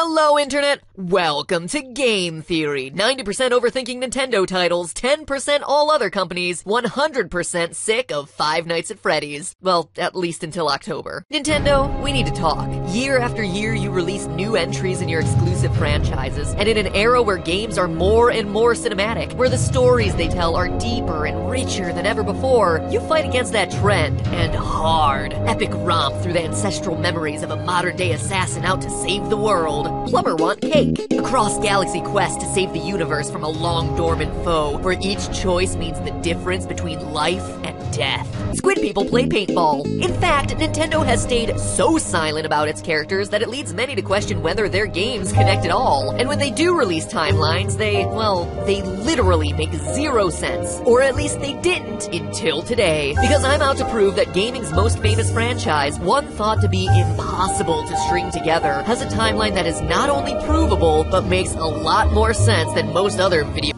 Hello, Internet! Welcome to Game Theory. 90% overthinking Nintendo titles, 10% all other companies, 100% sick of Five Nights at Freddy's. Well, at least until October. Nintendo, we need to talk. Year after year, you release new entries in your exclusive franchises, and in an era where games are more and more cinematic, where the stories they tell are deeper and richer than ever before, you fight against that trend, and hard. Epic romp through the ancestral memories of a modern day assassin out to save the world. Plumber want cake. Across galaxy quest to save the universe from a long dormant foe, where each choice means the difference between life and death. Squid people play paintball. In fact, Nintendo has stayed so silent about its characters that it leads many to question whether their games connect at all. And when they do release timelines, they, well, they literally make zero sense. Or at least they didn't until today. Because I'm out to prove that gaming's most famous franchise, one thought to be impossible to string together, has a timeline that is not only provable, but makes a lot more sense than most other video